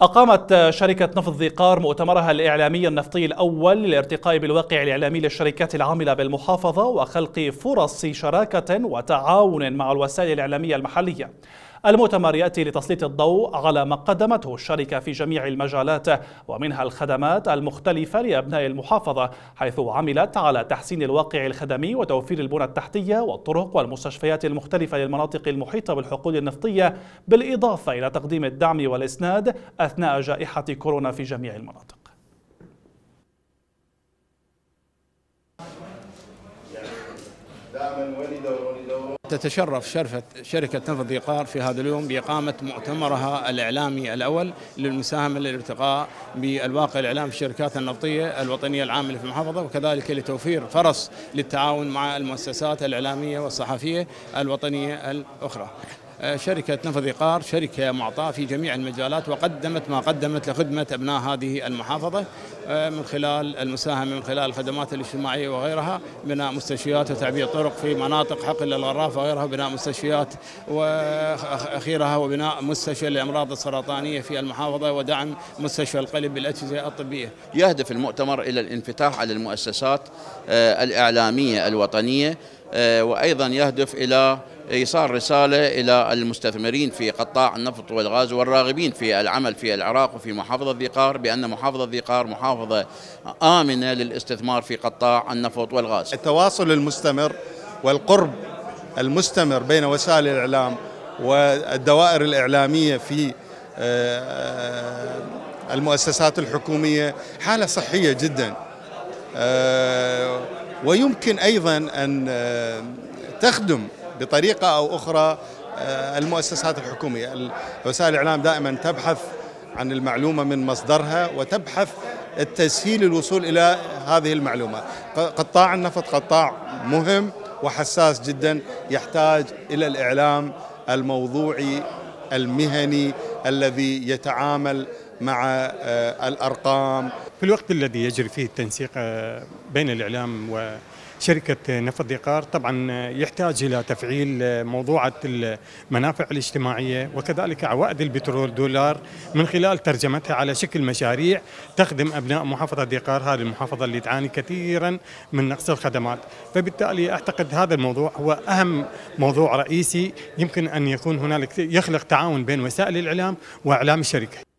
أقامت شركة نفط ذيقار مؤتمرها الإعلامي النفطي الأول للارتقاء بالواقع الإعلامي للشركات العاملة بالمحافظة وخلق فرص شراكة وتعاون مع الوسائل الإعلامية المحلية. المؤتمر يأتي لتسليط الضوء على ما قدمته الشركة في جميع المجالات ومنها الخدمات المختلفة لأبناء المحافظة حيث عملت على تحسين الواقع الخدمي وتوفير البنى التحتية والطرق والمستشفيات المختلفة للمناطق المحيطة بالحقول النفطية بالإضافة إلى تقديم الدعم والإسناد أثناء جائحة كورونا في جميع المناطق. دور ولي دور تتشرف شرفة شركة نفط ذيقار في هذا اليوم بإقامة مؤتمرها الإعلامي الأول للمساهمة للارتقاء بالواقع الإعلامي في الشركات النفطية الوطنية العاملة في المحافظة وكذلك لتوفير فرص للتعاون مع المؤسسات الإعلامية والصحفية الوطنية الأخرى. شركة نفط إيقار شركة معطاة في جميع المجالات وقدمت ما قدمت لخدمة أبناء هذه المحافظة آه، من خلال المساهمة من خلال الخدمات الاجتماعية وغيرها بناء مستشفيات وتعبير طرق في مناطق حقل الغراف وغيرها بناء مستشفيات وأخيرها وبناء مستشفى للأمراض السرطانية في المحافظة ودعم مستشفى القلب بالأجهزة الطبية. يهدف المؤتمر إلى الانفتاح على المؤسسات آه، الإعلامية الوطنية وأيضا يهدف إلى إيصال رسالة إلى المستثمرين في قطاع النفط والغاز والراغبين في العمل في العراق وفي محافظة ذيقار بأن محافظة ذيقار محافظة آمنة للاستثمار في قطاع النفط والغاز. التواصل المستمر والقرب المستمر بين وسائل الإعلام والدوائر الإعلامية في آه، المؤسسات الحكومية حالة صحية جدا. آه، ويمكن أيضا أن آه، تخدم بطريقة أو أخرى آه، المؤسسات الحكومية. وسائل الإعلام دائما تبحث عن المعلومة من مصدرها وتبحث التسهيل الوصول إلى هذه المعلومة. قطاع النفط قطاع مهم وحساس جدا يحتاج إلى الإعلام الموضوعي المهني الذي يتعامل مع آه، الأرقام. في الوقت الذي يجري فيه التنسيق آه، بين الإعلام و شركة نفط ديقار طبعا يحتاج إلى تفعيل موضوعة المنافع الاجتماعية وكذلك عوائد البترول دولار من خلال ترجمتها على شكل مشاريع تخدم أبناء محافظة ديقار هذه المحافظة اللي تعاني كثيرا من نقص الخدمات. فبالتالي أعتقد هذا الموضوع هو أهم موضوع رئيسي يمكن أن يكون هنالك يخلق تعاون بين وسائل الإعلام وإعلام الشركة.